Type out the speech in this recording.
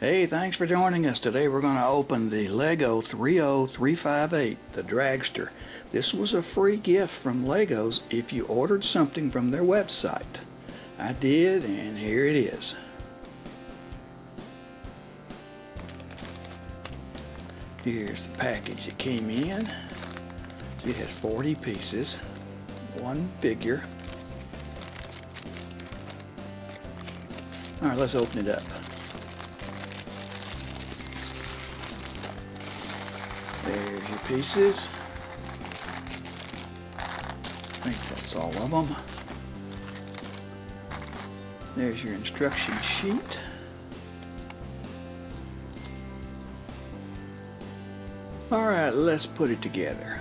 Hey, thanks for joining us. Today we're going to open the Lego 30358, the Dragster. This was a free gift from Legos if you ordered something from their website. I did, and here it is. Here's the package it came in. It has 40 pieces, one figure. Alright, let's open it up. Pieces. I think that's all of them. There's your instruction sheet. Alright, let's put it together.